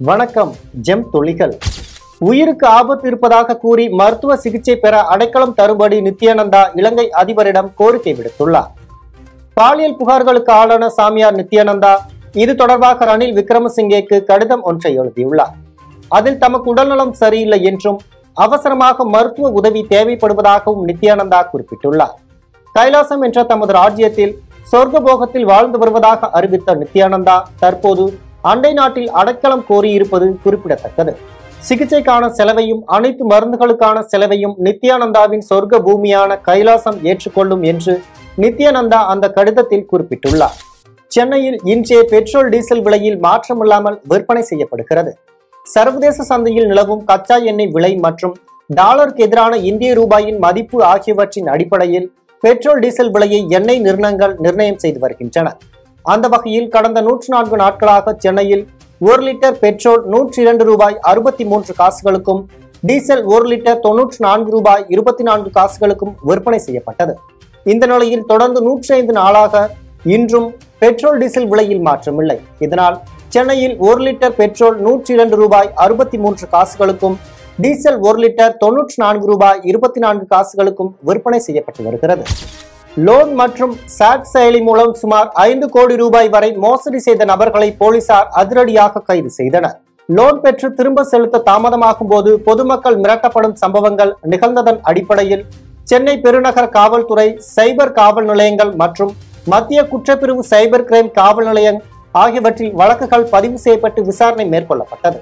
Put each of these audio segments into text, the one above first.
வணக்கம் ஜெம் துளிகள். உயிருக்கு ஆபத்து இருப்பதாக கூறி மருத்துவ சிகிச்சை பெற அடைக்கலம் தரும்படி நித்யானந்தா இலங்கை அதிபரிடம் கோரிக்கை விடுத்துள்ளார். பாலியல் புகார்களுக்கு ஆளான சாமியார் நித்யானந்தா இது தொடர்பாக ரணில் விக்ரமசிங்கேக்கு கடிதம் ஒன்றை எழுதியுள்ளார். அதில் தமக்கு உடல்நலம் சரியில்லை என்றும் அவசரமாக மருத்துவ உதவி தேவைப்படுவதாகவும் நித்யானந்தா குறிப்பிட்டுள்ளார். கைலாசம் என்ற தமது ராஜ்யத்தில் சொர்க்கபோகத்தில் வாழ்ந்து வருவதாக அறிவித்த நித்யானந்தா தற்போது அண்டை நாட்டில் அடைக்கலம் கோரியிருப்பது குறிப்பிடத்தக்கது. சிகிச்சைக்கான செலவையும் அனைத்து மருந்துகளுக்கான செலவையும் நித்யானந்தாவின் சொர்க்க பூமியான கைலாசம் ஏற்றுக்கொள்ளும் என்று நித்யானந்தா அந்த கடிதத்தில் குறிப்பிட்டுள்ளார். சென்னையில் இன்றைய பெட்ரோல் டீசல் விலையில் மாற்றமில்லாமல் விற்பனை செய்யப்படுகிறது. சர்வதேச சந்தையில் நிலவும் கச்சா எண்ணெய் விலை மற்றும் டாலருக்கு எதிரான இந்திய ரூபாயின் மதிப்பு ஆகியவற்றின் அடிப்படையில் பெட்ரோல் டீசல் விலையை எண்ணெய் நிறுவனங்கள் நிர்ணயம் செய்து வருகின்றன. அந்த வகையில் கடந்த நூற்று நான்கு நாட்களாக சென்னையில் ஒரு லிட்டர் பெட்ரோல் நூற்றி இரண்டு ரூபாய் அறுபத்தி மூன்று காசுகளுக்கும் டீசல் ஒரு லிட்டர் தொன்னூற்று நான்கு ரூபாய் இருபத்தி நான்கு காசுகளுக்கும் விற்பனை செய்யப்பட்டது. இந்த நிலையில் தொடர்ந்து நூற்றி ஐந்து நாளாக இன்றும் பெட்ரோல் டீசல் விலையில் மாற்றமில்லை இதனால் சென்னையில் ஒரு லிட்டர் பெட்ரோல் நூற்றி இரண்டு ரூபாய் அறுபத்தி மூன்று காசுகளுக்கும் டீசல் ஒரு லிட்டர் தொன்னூற்றி நான்கு ரூபாய் இருபத்தி நான்கு காசுகளுக்கும் விற்பனை செய்யப்பட்டு வருகிறது. லோன் மற்றும் சாட் செயலி மூலம் சுமார் ஐந்து கோடி ரூபாய் வரை மோசடி செய்த நபர்களை போலீசார் அதிரடியாக கைது செய்தனர். லோன் பெற்று திரும்ப செலுத்த தாமதமாகும் போது பொதுமக்கள் மிரட்டப்படும் சம்பவங்கள் நிகழ்ந்ததன் அடிப்படையில் சென்னை பெருநகர காவல்துறை சைபர் காவல் நிலையங்கள் மற்றும் மத்திய குற்றப்பிரிவு சைபர் கிரைம் காவல் நிலையம் ஆகியவற்றில் வழக்குகள் பதிவு செய்யப்பட்டு விசாரணை மேற்கொள்ளப்பட்டது.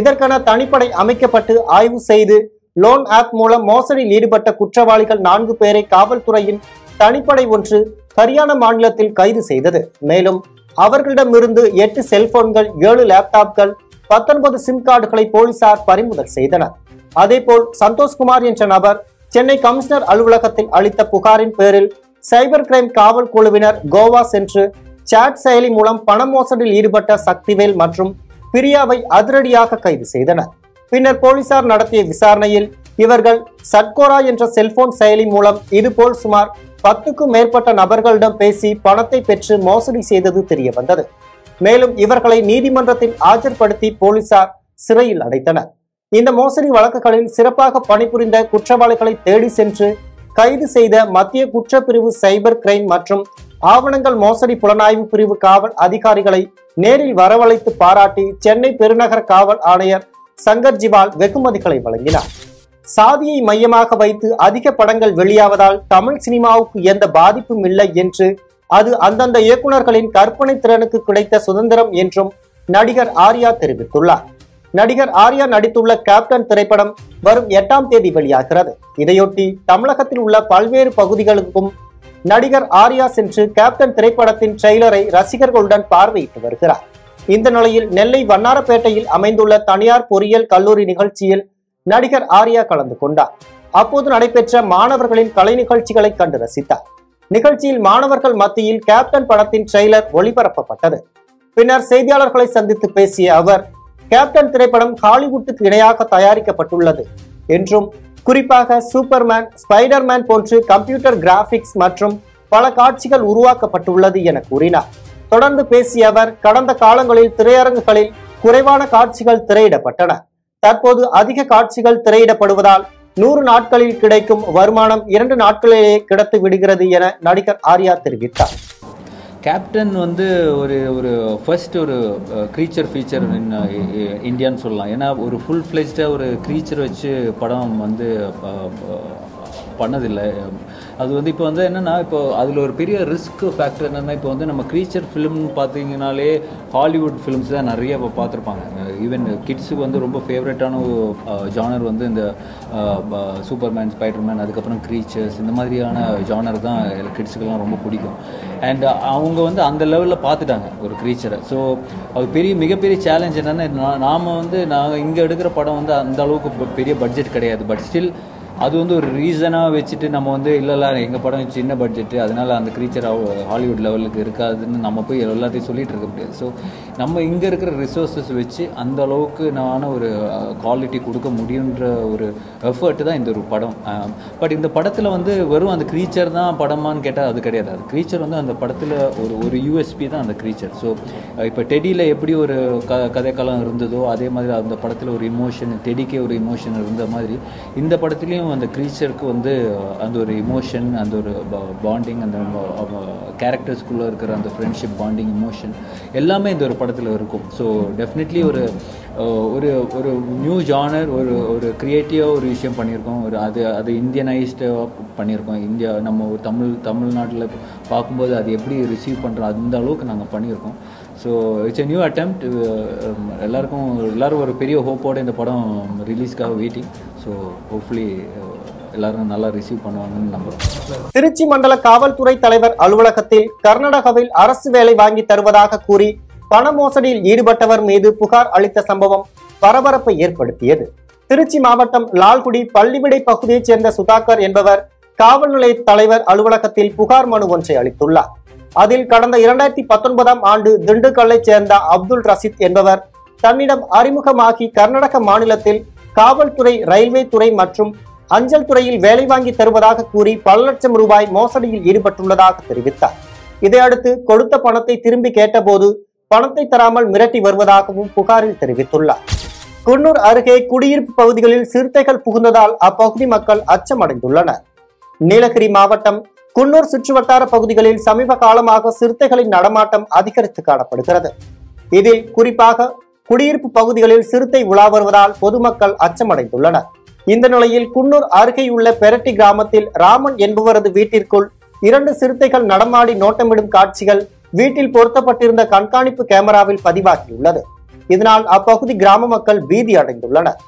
இதற்கென தனிப்படை அமைக்கப்பட்டு ஆய்வு செய்து லோன் ஆப் மூலம் மோசடியில் ஈடுபட்ட குற்றவாளிகள் நான்கு பேரை காவல்துறையின் தனிப்படை ஒன்று ஹரியானா மாநிலத்தில் கைது செய்தது. மேலும் அவர்களிடமிருந்து எட்டு செல்போன்கள் ஏழு லேப்டாப்கள் பத்தொன்பது சிம் கார்டுகளை போலீசார் பறிமுதல் செய்தனர். அதேபோல் சந்தோஷ்குமார் என்ற நபர் சென்னை கமிஷனர் அலுவலகத்தில் அளித்த புகாரின் பேரில் சைபர் கிரைம் காவல் குழுவினர் கோவா சென்று சாட் செயலி மூலம் பண மோசடியில் ஈடுபட்ட சக்திவேல் மற்றும் பிரியாவை அதிரடியாக கைது செய்தனர். பின்னர் போலீசார் நடத்திய விசாரணையில் இவர்கள் சட்கோரா என்ற செல்போன் செயலி மூலம் இதுபோல் சுமார் பத்துக்கும் மேற்பட்ட நபர்களிடம் பேசி பணத்தை பெற்று மோசடி செய்தது தெரிய வந்தது மேலும் இவர்களை நீதிமன்றத்தில் ஆஜர்படுத்தி போலீசார் சிறையில் அடைத்தனர். இந்த மோசடி வழக்குகளில் சிறப்பாக பணிபுரிந்த குற்றவாளிகளை தேடி சென்று கைது செய்த மத்திய குற்றப்பிரிவு சைபர் கிரைம் மற்றும் ஆவணங்கள் மோசடி புலனாய்வு பிரிவு காவல் அதிகாரிகளை நேரில் வரவழைத்து பாராட்டி சென்னை பெருநகர காவல் ஆணையர் சங்கர் ஜிவால் வெகுமதிகளை வழங்கினார். சாதியை மையமாக வைத்து அதிக படங்கள் வெளியாவதால் தமிழ் சினிமாவுக்கு எந்த பாதிப்பும் இல்லை என்று அது அந்தந்த இயக்குனர்களின் கற்பனை திறனுக்கு கிடைத்த சுதந்திரம் என்றும் நடிகர் ஆர்யா தெரிவித்துள்ளார். நடிகர் ஆர்யா நடித்துள்ள கேப்டன் திரைப்படம் வரும் எட்டாம் தேதி வெளியாகிறது. இதையொட்டி தமிழகத்தில் உள்ள பல்வேறு பகுதிகளுக்கும் நடிகர் ஆர்யா சென்று கேப்டன் திரைப்படத்தின் ட்ரெய்லரை ரசிகர்களுடன் பார்வையிட்டு வருகிறார். இந்த நிலையில் நெல்லை வண்ணாரப்பேட்டையில் அமைந்துள்ள தனியார் பொறியியல் கல்லூரி நிகழ்ச்சியில் நடிகர் ஆர்யா கலந்து கொண்டார். அப்போது நடைபெற்ற மாணவர்களின் கலை நிகழ்ச்சிகளை கண்டு ரசித்தார். நிகழ்ச்சியில் மாணவர்கள் மத்தியில் கேப்டன் படத்தின் ட்ரெய்லர் ஒளிபரப்பப்பட்டது. பின்னர் செய்தியாளர்களை சந்தித்து பேசிய அவர் கேப்டன் திரைப்படம் ஹாலிவுட்டுக்கு இணையாக தயாரிக்கப்பட்டுள்ளது என்றும் குறிப்பாக சூப்பர்மேன் ஸ்பைடர்மேன் போன்று கம்ப்யூட்டர் கிராபிக்ஸ் மற்றும் பல காட்சிகள் உருவாக்கப்பட்டுள்ளது என கூறினார். தொடர்ந்து பேசிய அவர் கடந்த காலங்களில் திரையரங்குகளில் குறைவான காட்சிகள் திரையிடப்பட்டன. தற்போது அதிக காட்சிகள் திரையிடப்படுவதால் நூறு நாட்களில் கிடைக்கும் வருமானம் இரண்டு நாட்களிலேயே கிடைத்து விடுகிறது என நடிகர் ஆர்யா தெரிவித்தார். கேப்டன் வந்து ஒரு ஒரு ஃபர்ஸ்ட் ஒரு க்ரீச்சர் ஃபீச்சர் இந்தியான்னு சொல்லலாம். ஏன்னா ஒரு ஃபுல் ஃப்ளெஜ்டாக ஒரு க்ரீச்சர் வச்சு படம் வந்து பண்ணதில்லை. அது வந்து இப்போ வந்து என்னென்னா இப்போ அதில் ஒரு பெரிய ரிஸ்க் ஃபேக்டர் என்னென்னா இப்போ வந்து நம்ம க்ரீச்சர் ஃபிலிம்னு பார்த்தீங்கனாலே ஹாலிவுட் ஃபிலிம்ஸ் தான் நிறைய இப்போ பார்த்துருப்பாங்க ஈவன் கிட்ஸுக்கு வந்து ரொம்ப ஃபேவரட்டான ஜானர் வந்து இந்த சூப்பர்மேன் ஸ்பைடர்மேன் அதுக்கப்புறம் க்ரீச்சர்ஸ் இந்த மாதிரியான ஜானர் தான் கிட்ஸுக்கெல்லாம் ரொம்ப பிடிக்கும். அண்ட் அவங்க வந்து அந்த லெவலில் பார்த்துட்டாங்க ஒரு க்ரீச்சரை ஸோ அது பெரிய மிகப்பெரிய சேலஞ்ச் என்னென்னா நாம் வந்து நாங்கள் இங்கே எடுக்கிற படம் வந்து அந்த அளவுக்கு பெரிய பட்ஜெட் கிடையாது. பட் ஸ்டில் அது வந்து ஒரு ரீசனாக வச்சுட்டு நம்ம வந்து இல்லைல்ல எங்கள் படம் சின்ன பட்ஜெட்டு அதனால் அந்த க்ரீச்சர் ஹாலிவுட் லெவலுக்கு இருக்காதுன்னு நம்ம போய் எல்லாத்தையும் சொல்லிட்டு இருக்க முடியாது. ஸோ நம்ம இங்கே இருக்கிற ரிசோர்ஸஸ் வச்சு அந்த அளவுக்கு நான் ஒரு குவாலிட்டி கொடுக்க முடியுன்ற ஒரு எஃபர்ட் தான் இந்த ஒரு படம். பட் இந்த படத்தில் வந்து வெறும் அந்த க்ரீச்சர் தான் படமான்னு கேட்டால் அது கிடையாது. அது க்ரீச்சர் வந்து அந்த படத்தில் ஒரு ஒரு யூஎஸ்பி தான் அந்த க்ரீச்சர் ஸோ இப்போ டெடியில் எப்படி ஒரு க கதைக்களம் இருந்ததோ அதே மாதிரி அந்த படத்தில் ஒரு இமோஷன் டெடிக்கே ஒரு இமோஷன் இருந்த மாதிரி இந்த படத்துலேயும் அந்த க்ரீச்சருக்கு வந்து அந்த ஒரு இமோஷன் அந்த ஒரு பாண்டிங் அந்த கேரக்டர்ஸ்குள்ளே இருக்கிற அந்த ஃப்ரெண்ட்ஷிப் பாண்டிங் இமோஷன் எல்லாமே இந்த ஒரு படத்தில் இருக்கும். ஸோ டெஃபினெட்லி ஒரு ஒரு ஒரு நியூ ஜானர் ஒரு ஒரு க்ரியேட்டிவாக ஒரு விஷயம் பண்ணியிருக்கோம். ஒரு அது அது இந்தியனைஸ்டாக பண்ணியிருக்கோம். இந்தியா நம்ம ஒரு தமிழ் தமிழ்நாட்டில் பார்க்கும்போது அது எப்படி ரிசீவ் பண்ணுறோம் அந்த அளவுக்கு நாங்கள் பண்ணியிருக்கோம். So it's a new attempt எல்லாருக்கும் எல்லாரும் ஒரு பெரிய ஹோப்போடு இந்த படம் ரிலீஸ்க்காக வெயிட்டிங் ஸோ ஹோப்ஃபுல்லி uh, எல்லாரும் நல்லா ரிசீவ் பண்ணுவாங்கன்னு நம்புறோம். திருச்சி மண்டல காவல்துறை தலைவர் அலுவலகத்தில் கர்நாடகாவில் அரசு வேலை வாங்கி தருவதாக கூறி பண மோசடியில் ஈடுபட்டவர் மீது புகார் அளித்த சம்பவம் பரபரப்பை ஏற்படுத்தியது. திருச்சி மாவட்டம் லால்குடி பள்ளிவிடை பகுதியைச் சேர்ந்த சுதாகர் என்பவர் காவல் நிலைய தலைவர் அலுவலகத்தில் புகார் மனு ஒன்றை அளித்துள்ளார். அதில் கடந்த இரண்டாயிரத்தி பத்தொன்பதாம் ஆண்டு திண்டுக்கல்லைச் சேர்ந்த அப்துல் ரசித் என்பவர் தன்னிடம் அறிமுகமாகி கர்நாடக மாநிலத்தில் காவல்துறை ரயில்வே துறை மற்றும் அஞ்சல் துறையில் வேலை வாங்கி தருவதாக கூறி பல லட்சம் ரூபாய் மோசடியில் ஈடுபட்டுள்ளதாக தெரிவித்தார். இதையடுத்து கொடுத்த பணத்தை திரும்பி கேட்டபோது பணத்தை தராமல் மிரட்டி வருவதாகவும் புகாரில் தெரிவித்துள்ளார். குன்னூர் அருகே குடியிருப்பு பகுதிகளில் சிறுத்தைகள் புகுந்ததால் அப்பகுதி மக்கள் அச்சமடைந்துள்ளனர். நீலகிரி மாவட்டம் குன்னூர் சுற்றுவட்டார பகுதிகளில் சமீப காலமாக சிறுத்தைகளின் நடமாட்டம் அதிகரித்து காணப்படுகிறது. இதில் குறிப்பாக குடியிருப்பு பகுதிகளில் சிறுத்தை உலா வருவதால் பொதுமக்கள் அச்சமடைந்துள்ளனர். இந்த நிலையில் குன்னூர் அருகேயுள்ள பெரட்டி கிராமத்தில் ராமன் என்பவரது வீட்டிற்குள் இரண்டு சிறுத்தைகள் நடமாடி நோட்டமிடும் காட்சிகள் வீட்டில் பொருத்தப்பட்டிருந்த கண்காணிப்பு கேமராவில் பதிவாகியுள்ளது. இதனால் அப்பகுதி கிராம மக்கள் பீதி அடைந்துள்ளனர்.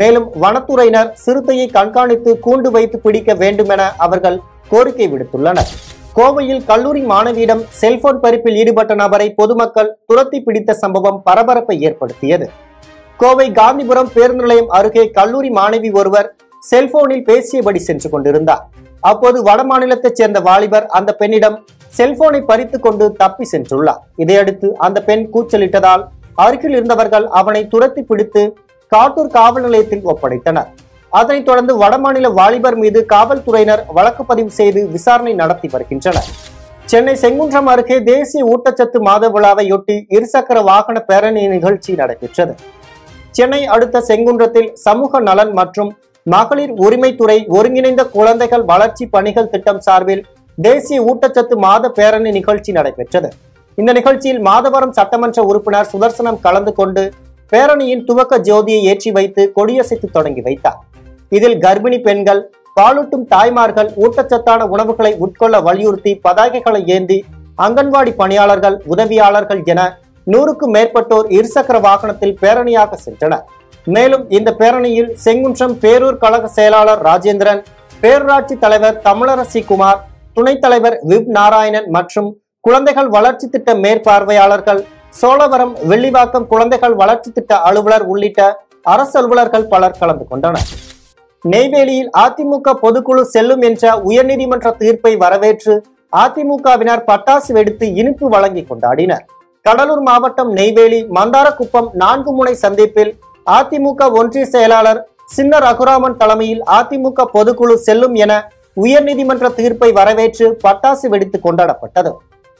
மேலும் வனத்துறையினர் சிறுத்தையை கண்காணித்து கூண்டு வைத்து பிடிக்க வேண்டுமென அவர்கள் கோரிக்கை விடுத்துள்ளனர். கோவையில் கல்லூரி மாணவியிடம் செல்போன் பறிப்பில் ஈடுபட்ட நபரை பொதுமக்கள் துரத்தி பிடித்த சம்பவம் பரபரப்பை ஏற்படுத்தியது. கோவை காந்திபுரம் பேருந்து நிலையம் அருகே கல்லூரி மாணவி ஒருவர் செல்போனில் பேசியபடி சென்று கொண்டிருந்தார். அப்போது வடமாநிலத்தைச் சேர்ந்த வாலிபர் அந்த பெண்ணிடம் செல்போனை பறித்து கொண்டு தப்பி சென்றுள்ளார். இதையடுத்து அந்த பெண் கூச்சலிட்டதால் அருகில் இருந்தவர்கள் அவனை துரத்தி பிடித்து காட்டூர் காவல் நிலையத்தில் ஒப்படைத்தனர். அதனைத் தொடர்ந்து வடமாநில வாலிபர் மீது காவல்துறையினர் வழக்கு பதிவு செய்து விசாரணை நடத்தி வருகின்றனர். சென்னை செங்குன்றம் அருகே தேசிய ஊட்டச்சத்து மாத விழாவையொட்டி இருசக்கர வாகன பேரணி நிகழ்ச்சி நடைபெற்றது. சென்னை அடுத்த செங்குன்றத்தில் சமூக நலன் மற்றும் மகளிர் உரிமைத்துறை ஒருங்கிணைந்த குழந்தைகள் வளர்ச்சி பணிகள் திட்டம் சார்பில் தேசிய ஊட்டச்சத்து மாத பேரணி நிகழ்ச்சி நடைபெற்றது. இந்த நிகழ்ச்சியில் மாதவரம் சட்டமன்ற உறுப்பினர் சுதர்சனம் கலந்து கொண்டு பேரணியின் துவக்க ஜோதியை ஏற்றி வைத்து கொடியசைத்து தொடங்கி வைத்தார். இதில் கர்ப்பிணி பெண்கள் பாலூட்டும் தாய்மார்கள் ஊட்டச்சத்தான உணவுகளை உட்கொள்ள வலியுறுத்தி பதாகைகளை ஏந்தி அங்கன்வாடி பணியாளர்கள் உதவியாளர்கள் என நூறுக்கும் மேற்பட்டோர் இருசக்கர வாகனத்தில் பேரணியாக சென்றனர். மேலும் இந்த பேரணியில் செங்குன்றம் பேரூர் கழக செயலாளர் ராஜேந்திரன் பேரூராட்சி தலைவர் தமிழரசி குமார் துணைத் தலைவர் விப் நாராயணன் மற்றும் குழந்தைகள் வளர்ச்சி திட்ட மேற்பார்வையாளர்கள் சோழவரம் வெள்ளிவாக்கம் குழந்தைகள் வளர்ச்சி திட்ட அலுவலர் உள்ளிட்ட அரசு அலுவலர்கள் பலர் கலந்து கொண்டனர். நெய்வேலியில் அதிமுக பொதுக்குழு செல்லும் என்ற உயர்நீதிமன்ற தீர்ப்பை வரவேற்று அதிமுகவினர் பட்டாசு வெடித்து இனிப்பு வழங்கி கொண்டாடினர். கடலூர் மாவட்டம் நெய்வேலி மந்தாரக்குப்பம் நான்கு முனை சந்திப்பில் அதிமுக ஒன்றிய செயலாளர் சின்ன ரகுராமன் தலைமையில் அதிமுக பொதுக்குழு செல்லும் என உயர்நீதிமன்ற தீர்ப்பை வரவேற்று பட்டாசு வெடித்து கொண்டாடப்பட்டது.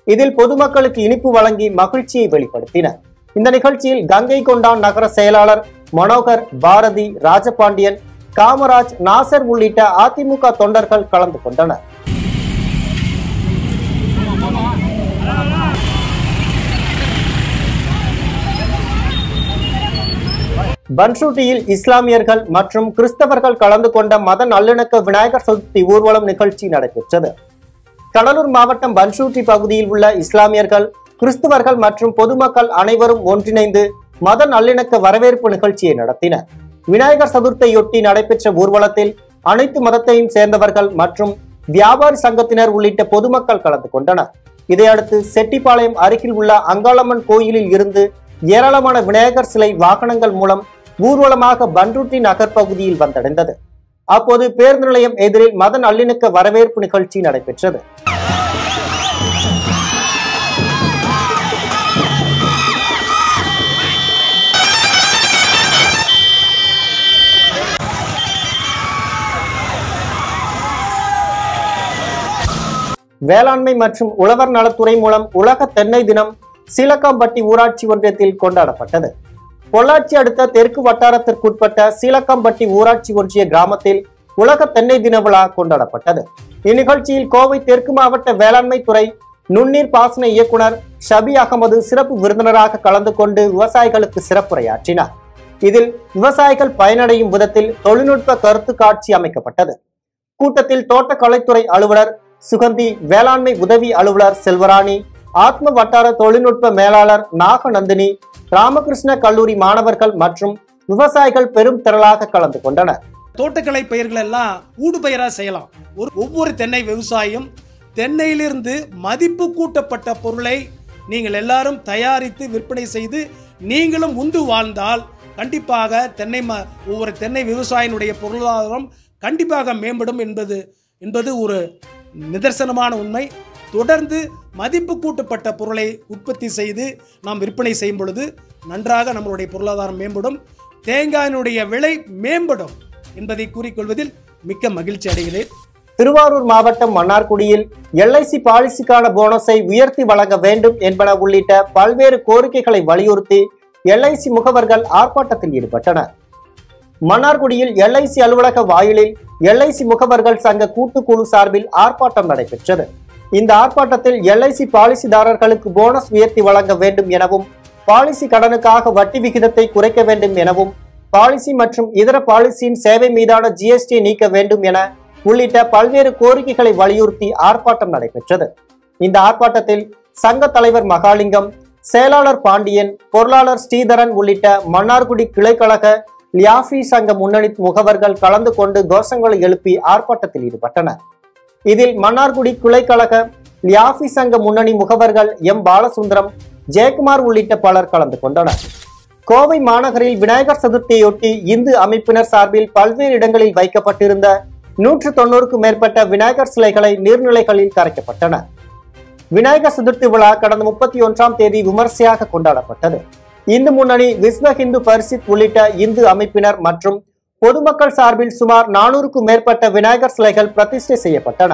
இதில் பொதுமக்களுக்கு இனிப்பு வழங்கி மகிழ்ச்சியை வெளிப்படுத்தினர். இந்த நிகழ்ச்சியில் கங்கை கொண்டான் நகர செயலாளர் மனோகர் பாரதி ராஜபாண்டியன் காமராஜ் நாசர் உள்ளிட்ட அதிமுக தொண்டர்கள் கலந்து கொண்டனர். பன்ருட்டியில் இஸ்லாமியர்கள் மற்றும் கிறிஸ்தவர்கள் கலந்து கொண்ட மத நல்லிணக்க விநாயகர் சதுர்த்தி ஊர்வலம் நிகழ்ச்சி நடைபெற்றது. கடலூர் மாவட்டம் பன்ஷூட்டி பகுதியில் உள்ள இஸ்லாமியர்கள் கிறிஸ்தவர்கள் மற்றும் பொதுமக்கள் அனைவரும் ஒன்றிணைந்து மத நல்லிணக்க வரவேற்பு நிகழ்ச்சியை நடத்தினர். விநாயகர் சதுர்த்தியொட்டி நடைபெற்ற ஊர்வலத்தில் அனைத்து மதத்தையும் சேர்ந்தவர்கள் மற்றும் வியாபாரி சங்கத்தினர் உள்ளிட்ட பொதுமக்கள் கலந்து கொண்டனர். இதையடுத்து செட்டிப்பாளையம் அருகில் உள்ள அங்காளம்மன் கோயிலில் இருந்து ஏராளமான விநாயகர் சிலை வாகனங்கள் மூலம் ஊர்வலமாக பன்ருட்டி நகர் பகுதியில் வந்தடைந்தது. அப்போது பேருந்து நிலையம் எதிரில் மத நல்லிணக்க வரவேற்பு நிகழ்ச்சி நடைபெற்றது. வேளாண்மை மற்றும் உழவர் நலத்துறை மூலம் உலக தென்னை தினம் சீலக்காம்பட்டி ஊராட்சி ஒன்றியத்தில் கொண்டாடப்பட்டது. பொள்ளாச்சி அடுத்த தெற்கு வட்டாரத்திற்குட்பட்ட சீலக்காம்பட்டி ஊராட்சி ஒன்றிய கிராமத்தில் உலக தென்னை தின விழா கொண்டாடப்பட்டது. இந்நிகழ்ச்சியில் கோவை தெற்கு மாவட்ட வேளாண்மை துறை நுண்ணீர் பாசன இயக்குனர் ஷபி அகமது சிறப்பு விருந்தினராக கலந்து கொண்டு விவசாயிகளுக்கு சிறப்புரையாற்றினார். இதில் விவசாயிகள் பயனடையும் விதத்தில் தொழில்நுட்ப கருத்து காட்சி அமைக்கப்பட்டது. கூட்டத்தில் தோட்டக்கலைத்துறை அலுவலர் சுகந்தி வேளாண்மை உதவி அலுவலர் செல்வராணி ஆத்ம வட்டார தொழில்நுட்ப மேலாளர் நாகநந்தினி ராமகிருஷ்ண கல்லூரி மாணவர்கள் மற்றும் விவசாயிகள் பெரும் திரளாக கலந்து கொண்டனர். தோட்டக்கலை பயிர்கள் எல்லாம் ஊடுபயிராக செய்யலாம். ஒரு ஒவ்வொரு தென்னை விவசாயியும் தென்னையிலிருந்து மதிப்பு கூட்டப்பட்ட பொருளை நீங்கள் எல்லாரும் தயாரித்து விற்பனை செய்து நீங்களும் உண்டு வாழ்ந்தால் கண்டிப்பாக தென்னை ம ஒவ்வொரு தென்னை விவசாயினுடைய பொருளாதாரம் கண்டிப்பாக மேம்படும் என்பது என்பது ஒரு நிதர்சனமான உண்மை. தொடர்ந்து மதிப்பு கூட்டப்பட்ட பொருளை உற்பத்தி செய்து நாம் விற்பனை செய்யும் பொழுது நன்றாக நம்மளுடைய பொருளாதாரம் மேம்படும். தேங்காயினுடைய விலை மேம்படும் என்பதை கூறிக்கொள்வதில் மிக்க மகிழ்ச்சி அடைகிறேன். திருவாரூர் மாவட்டம் மன்னார்குடியில் எல்ஐசி பாலிசிக்கான போனஸை உயர்த்தி வழங்க வேண்டும் என்பன உள்ளிட்ட பல்வேறு கோரிக்கைகளை வலியுறுத்தி எல்ஐசி முகவர்கள் ஆர்ப்பாட்டத்தில் ஈடுபட்டனர். மன்னார்குடியில் எல்ஐசி அலுவலக வாயிலில் எல்ஐசி முகவர்கள் சங்க கூட்டுக்குழு சார்பில் ஆர்ப்பாட்டம் நடைபெற்றது. இந்த ஆர்ப்பாட்டத்தில் எல்ஐசி பாலிசிதாரர்களுக்கு போனஸ் உயர்த்தி வழங்க வேண்டும் எனவும் பாலிசி கடனுக்காக வட்டி விகிதத்தை குறைக்க வேண்டும் எனவும் பாலிசி மற்றும் இதர பாலிசியின் சேவை மீதான ஜிஎஸ்டி நீக்க வேண்டும் என உள்ளிட்ட பல்வேறு கோரிக்கைகளை வலியுறுத்தி ஆர்ப்பாட்டம் நடைபெற்றது. இந்த ஆர்ப்பாட்டத்தில் சங்க தலைவர் மகாலிங்கம் செயலாளர் பாண்டியன் பொருளாளர் ஸ்ரீதரன் உள்ளிட்ட மன்னார்குடி கிளைக்கழக லியாஃபி சங்க முன்னணி முகவர்கள் கலந்து கொண்டு கோஷங்களை எழுப்பி ஆர்ப்பாட்டத்தில் ஈடுபட்டனர். இதில் மன்னார்குடி கிளைக்கழக லியாஃபி சங்க முன்னணி முகவர்கள் எம் பாலசுந்தரம் ஜெயக்குமார் உள்ளிட்ட பலர் கலந்து கொண்டனர். கோவை மாநகரில் விநாயகர் சதுர்த்தியொட்டி இந்து அமைப்பினர் சார்பில் பல்வேறு இடங்களில் வைக்கப்பட்டிருந்த நூற்று தொண்ணூறுக்கும் மேற்பட்ட விநாயகர் சிலைகளை நீர்நிலைகளில் கரைக்கப்பட்டன. விநாயகர் சதுர்த்தி விழா கடந்த முப்பத்தி ஒன்றாம் தேதி விமர்சையாக கொண்டாடப்பட்டது. இந்து முன்னணி விஸ்வ ஹிந்து பரிசித் உள்ளிட்ட இந்து அமைப்பினர் மற்றும் பொதுமக்கள் சார்பில் சுமார் நானூறுக்கும் மேற்பட்ட விநாயகர் சிலைகள் பிரதிஷ்டை செய்யப்பட்டன.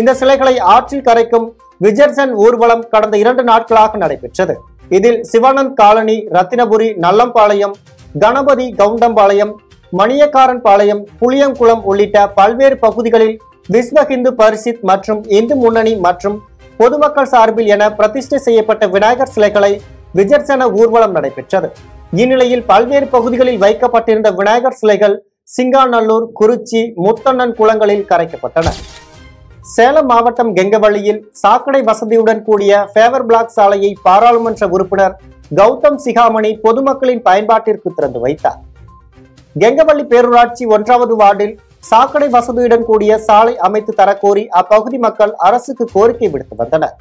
இந்த சிலைகளை ஆற்றில் கரைக்கும் விஜர்சன் ஊர்வலம் கடந்த இரண்டு நாட்களாக நடைபெற்றது. இதில் சிவானந்த் காலனி ரத்தினபுரி நல்லம்பாளையம் கணபதி கவுண்டம்பாளையம் மணியக்காரன் பாளையம் புளியங்குளம் உள்ளிட்ட பல்வேறு பகுதிகளில் விஸ்வ ஹிந்து பரிசித் மற்றும் இந்து முன்னணி மற்றும் பொதுமக்கள் சார்பில் என பிரதிஷ்டை செய்யப்பட்ட விநாயகர் சிலைகளை விஜர்சன ஊர்வலம் நடைபெற்றது. இந்நிலையில் பல்வேறு பகுதிகளில் வைக்கப்பட்டிருந்த விநாயகர் சிலைகள் சிங்காநல்லூர் குறிச்சி முத்தண்ணன் குளங்களில் கரைக்கப்பட்டன. சேலம் மாவட்டம் கெங்கவள்ளியில் சாக்கடை வசதியுடன் கூடிய ஃபேவர் பிளாக் சாலையை பாராளுமன்ற உறுப்பினர் கௌதம் சிகாமணி பொதுமக்களின் பயன்பாட்டிற்கு திறந்து வைத்தார். கெங்கவள்ளி பேரூராட்சி ஒன்றாவது வார்டில் சாக்கடை வசதியுடன் கூடிய சாலை அமைத்து தரக்கோரி அப்பகுதி மக்கள் அரசுக்கு கோரிக்கை விடுத்து வந்தனர்.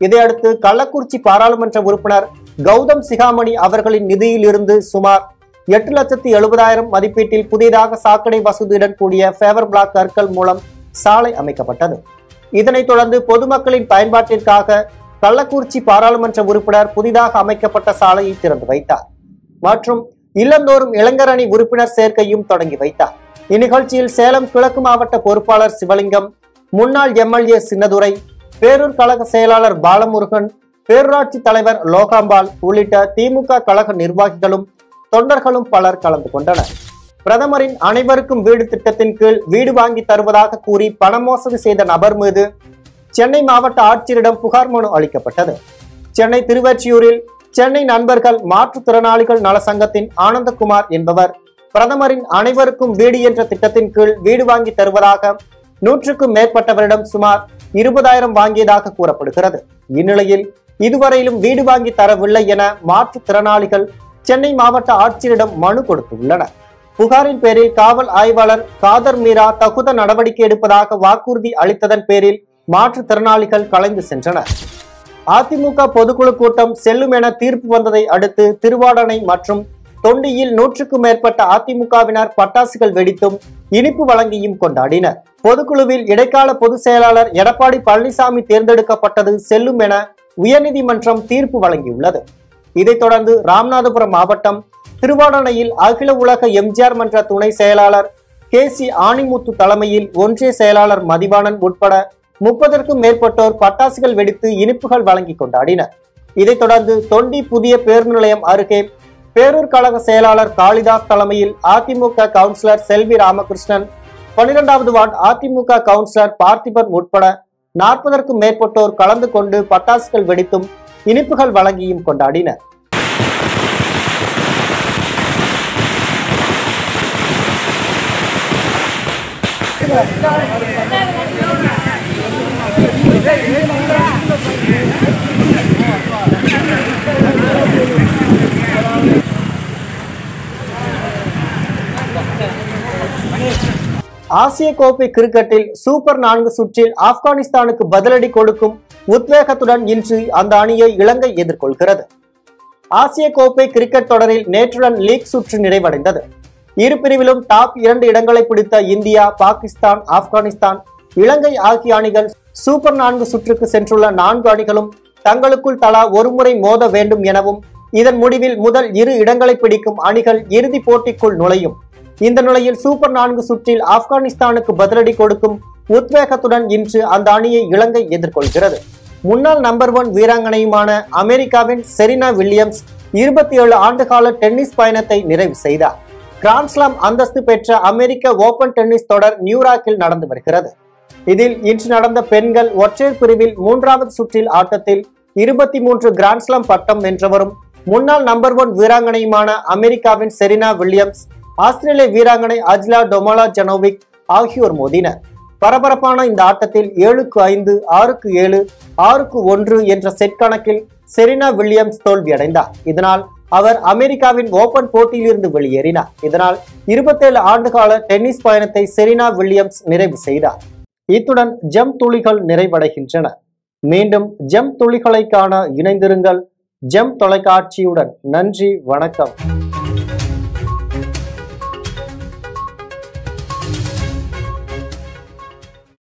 இதையடுத்து கள்ளக்குறிச்சி பாராளுமன்ற உறுப்பினர் கௌதம் சிகாமணி அவர்களின் நிதியில் இருந்து சுமார் எட்டு லட்சத்தி எழுபதாயிரம் மதிப்பீட்டில் புதிதாக சாக்கடை வசதியுடன் கூடிய ஃபேவர் பிளாக் கற்கள் மூலம் சாலை அமைக்கப்பட்டது. இதனைத் தொடர்ந்து பொதுமக்களின் பயன்பாட்டிற்காக கள்ளக்குறிச்சி பாராளுமன்ற உறுப்பினர் புதிதாக அமைக்கப்பட்ட சாலையை திறந்து வைத்தார். மற்றும் இல்லந்தோறும் இளைஞரணி உறுப்பினர் சேர்க்கையும் தொடங்கி வைத்தார். இந்நிகழ்ச்சியில் சேலம் கிழக்கு மாவட்ட பொறுப்பாளர் சிவலிங்கம் முன்னாள் எம்எல்ஏ சின்னதுரை பேரூர் கழக செயலாளர் பாலமுருகன் பேரூராட்சி தலைவர் லோகாம்பால் உள்ளிட்ட திமுக கழக நிர்வாகிகளும் தொண்டர்களும் பலர் கலந்து கொண்டனர். பிரதமரின் அனைவருக்கும் வீடு திட்டத்தின் கீழ் வீடு வாங்கி தருவதாக கூறி பண மோசடி செய்த நபர் மீது சென்னை மாவட்ட ஆட்சியரிடம் புகார் மனு அளிக்கப்பட்டது. சென்னை திருவொற்றியூரில் சென்னை நண்பர்கள் மாற்றுத்திறனாளிகள் நல சங்கத்தின் ஆனந்தகுமார் என்பவர் பிரதமரின் அனைவருக்கும் வீடு என்ற திட்டத்தின் கீழ் வீடு வாங்கி தருவதாக நூற்றுக்கும் மேற்பட்டவரிடம் சுமார் இருபதாயிரம் வாங்கியதாக கூறப்படுகிறது. இந்நிலையில் இதுவரையிலும் வீடு வாங்கி தரவில்லை என மாற்றுத்திறனாளிகள் சென்னை மாவட்ட ஆட்சியரிடம் மனு கொடுத்துள்ளனர். புகாரின் பேரில் காவல் ஆய்வாளர் காதர் மீரா தகுந்த நடவடிக்கை எடுப்பதாக வாக்குறுதி அளித்ததன் பேரில் மாற்றுத்திறனாளிகள் கலைந்து சென்றனர். அதிமுக பொதுக்குழு கூட்டம் செல்லும் என தீர்ப்பு வந்ததை அடுத்து திருவாடனை மற்றும் தொண்டியில் நூற்றுக்கும் மேற்பட்ட அதிமுகவினர் பட்டாசுகள் வெடித்தும் இனிப்பு வழங்கியும் கொண்டாடினர். பொதுக்குழுவில் இடைக்கால பொதுச் செயலாளர் எடப்பாடி பழனிசாமி தேர்ந்தெடுக்கப்பட்டது செல்லும் என உயர்நீதிமன்றம் தீர்ப்பு வழங்கியுள்ளது. இதைத் தொடர்ந்து ராமநாதபுரம் மாவட்டம் திருவாடனையில் அகில உலக எம்ஜிஆர் மன்ற துணை செயலாளர் கே சி ஆணிமுத்து தலைமையில் ஒன்றிய செயலாளர் மதிவாணன் உட்பட முப்பதற்கும் மேற்பட்டோர் பட்டாசுகள் வெடித்து இனிப்புகள் வழங்கி கொண்டாடினர். இதைத் தொடர்ந்து தொண்டி புதிய பேருந்து நிலையம் அருகே பேரூர் கழக செயலாளர் காளிதாஸ் தலைமையில் அதிமுக கவுன்சிலர் செல்வி ராமகிருஷ்ணன் பன்னிரெண்டாவது வார்டு அதிமுக கவுன்சிலர் பார்த்திபன் உட்பட நாற்பதற்கும் மேற்பட்டோர் கலந்து கொண்டு பட்டாசுகள் வெடித்தும் இனிப்புகள் வழங்கியும் கொண்டாடினர். ஆசிய கோப்பை கிரிக்கெட்டில் சூப்பர் நான்கு சுற்றில் ஆப்கானிஸ்தானுக்கு பதிலடி கொடுக்கும் உத்வேகத்துடன் இன்று அந்த அணியை இலங்கை எதிர்கொள்கிறது. ஆசிய கோப்பை கிரிக்கெட் தொடரில் நேற்றுடன் லீக் சுற்று நிறைவடைந்தது. இரு பிரிவிலும் டாப் இரண்டு இடங்களை பிடித்த இந்தியா பாகிஸ்தான் ஆப்கானிஸ்தான் இலங்கை ஆகிய அணிகள் சூப்பர் நான்கு சுற்றுக்கு சென்றுள்ள நான்கு அணிகளும் தங்களுக்குள் தலா ஒருமுறை மோத வேண்டும் எனவும் இதன் முடிவில் முதல் இரு இடங்களை பிடிக்கும் அணிகள் இறுதிப் போட்டிக்குள் நுழையும். இந்த நிலையில் சூப்பர் நான்கு சுற்றில் ஆப்கானிஸ்தானுக்கு பதிலடி கொடுக்கும் உத்வேகத்துடன் இன்று அந்த அணியை இலங்கை எதிர்கொள்கிறது. முன்னாள் நம்பர் ஒன் வீராங்கனையுமான அமெரிக்காவின் செரினா வில்லியம்ஸ் இருபத்தி ஏழு ஆண்டுகால டென்னிஸ் பயணத்தை நிறைவு செய்தார். கிராண்ட்ஸ்லாம் அந்தஸ்து பெற்ற அமெரிக்க ஓபன் டென்னிஸ் தொடர் நியூயார்க்கில் நடந்து வருகிறது. இதில் இன்று நடந்த பெண்கள் ஒற்றையர் பிரிவில் மூன்றாவது சுற்றில் ஆட்டத்தில் இருபத்தி மூன்று கிராண்ட்ஸ்லாம் பட்டம் வென்றவரும் முன்னாள் நம்பர் ஒன் வீராங்கனையுமான அமெரிக்காவின் செரினா வில்லியம்ஸ் ஆஸ்திரேலிய வீராங்கனை அஜ்லா டொமாலா ஜனோவிக் ஆகியோர் மோதினர். பரபரப்பான இந்த ஆட்டத்தில் ஏழுக்கு ஐந்து ஆறுக்கு ஏழு ஆறுக்கு ஒன்று என்ற செட் கணக்கில் செரினா வில்லியம்ஸ் தோல்வியடைந்தார். இதனால் அவர் அமெரிக்காவின் ஓபன் போட்டியிலிருந்து வெளியேறினார். இதனால் இருபத்தேழு ஆண்டுகால டென்னிஸ் பயணத்தை செரினா வில்லியம்ஸ் நிறைவு செய்தார். இத்துடன் ஜம் துளிகள் நிறைவடைகின்றன. மீண்டும் ஜம் துளிகளை காண இணைந்திருங்கள். ஜெம் தொலைக்காட்சியுடன் நன்றி வணக்கம்.